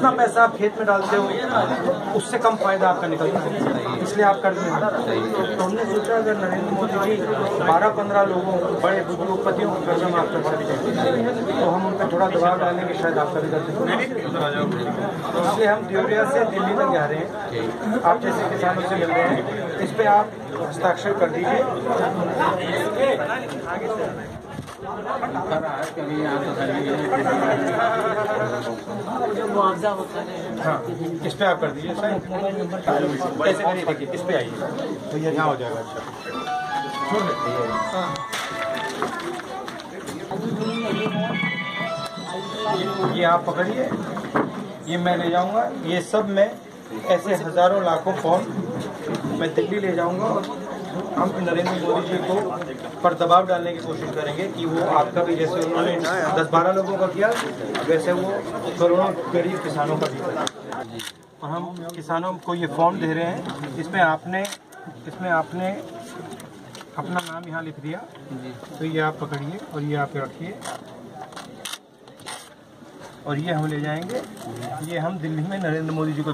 जितना पैसा आप खेत में डालते हो, उससे कम फ़ायदा आपका निकलता है। इसलिए आप कर्ज में तो हमने सोचा, अगर नरेंद्र मोदी जी बारह पंद्रह लोगों, बड़े उद्योगपतियों को कर्जा माफ़ कर सकते तो हम उन पर थोड़ा दबाव डालेंगे शायद आपका भी कर तो इसलिए हम देवरिया से दिल्ली तक जा रहे हैं। आप जैसे किसानों से मिल रहे हैं, इस पर आप हस्ताक्षर कर दीजिए। है, इस पे आप कर दीजिए कैसे करिए, देखिए, इस पे आइए। तो ये यहाँ हो जाएगा अच्छा। छोड़ देते हैं। ये आप पकड़िए। ये मैं ले जाऊँगा। ये सब मैं ऐसे हज़ारों लाखों फॉर्म मैं दिल्ली ले जाऊँगा और हम नरेंद्र मोदी जी को पर दबाव डालने की कोशिश करेंगे कि वो आपका भी जैसे उन्होंने दस बारह लोगों का किया, वैसे वो करोड़ों गरीब किसानों का भी और हम किसानों को ये फॉर्म दे रहे हैं। इसमें आपने इसमें आपने अपना नाम यहाँ लिख दिया। तो ये आप पकड़िए और ये आप रखिए। और ये हम ले जाएँगे। ये हम दिल्ली में नरेंद्र मोदी जी को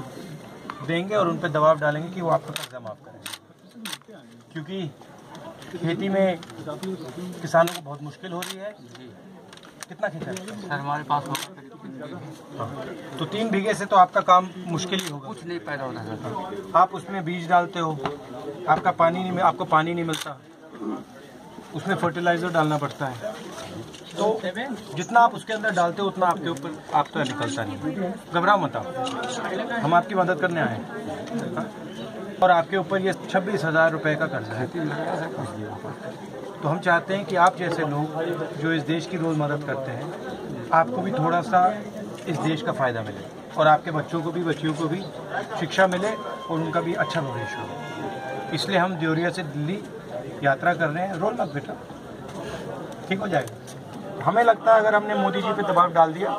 देंगे और उन पर दबाव डालेंगे कि वो आपका कर्जा माफ़ करें। क्योंकि खेती में किसानों को बहुत मुश्किल हो रही है। कितना खेती है? सर हमारे पास तो तीन बीघे से तो आपका काम मुश्किल ही होगा। कुछ नहीं पैदा होता है आप उसमें बीज डालते हो आपका पानी नहीं आपको पानी नहीं मिलता। उसमें फर्टिलाइज़र डालना पड़ता है। तो जितना आप उसके अंदर डालते हो उतना आपके ऊपर आपका निकलता नहीं घबराओ मत आप। हम आपकी मदद करने आए हैं हाँ? और आपके ऊपर ये छब्बीस हज़ार रुपये का कर्जा है। तो हम चाहते हैं कि आप जैसे लोग जो इस देश की रोज़ मदद करते हैं, आपको भी थोड़ा सा इस देश का फ़ायदा मिले और आपके बच्चों को भी, बच्चियों को भी शिक्षा मिले और उनका भी अच्छा भविष्य हो। इसलिए हम देवरिया से दिल्ली यात्रा कर रहे हैं। रोल मत बेटा। ठीक हो जाएगा। हमें लगता है अगर हमने मोदी जी पे दबाव डाल दिया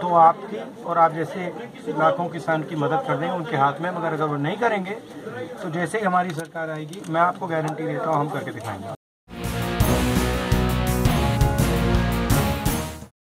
तो आपकी और आप जैसे लाखों किसान की मदद कर देंगे उनके हाथ में। मगर अगर वो नहीं करेंगे तो जैसे ही हमारी सरकार आएगी, मैं आपको गारंटी देता हूँ, हम करके दिखाएँगे।